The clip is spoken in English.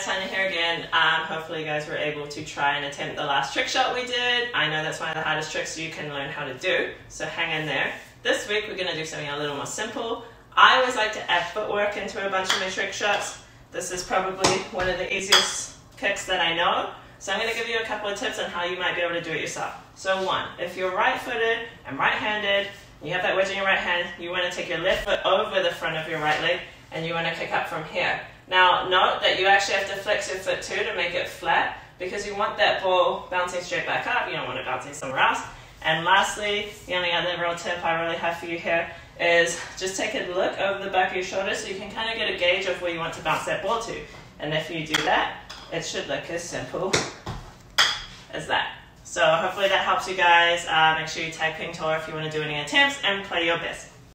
guys, Tania here again. Um, hopefully you guys were able to try and attempt the last trick shot we did. I know that's one of the hardest tricks you can learn how to do, so hang in there. This week we're gonna do something a little more simple. I always like to add footwork into a bunch of my trick shots. This is probably one of the easiest kicks that I know. So I'm gonna give you a couple of tips on how you might be able to do it yourself. So one, if you're right-footed and right-handed, you have that wedge in your right hand, you wanna take your left foot over the front of your right leg and you wanna kick up from here. Now note that you actually have to flex your foot too to make it flat because you want that ball bouncing straight back up, you don't want it bouncing somewhere else. And lastly, the only other real tip I really have for you here is just take a look over the back of your shoulder so you can kind of get a gauge of where you want to bounce that ball to. And if you do that, it should look as simple as that. So hopefully that helps you guys. Uh, make sure you tag Ping Tour if you want to do any attempts and play your best.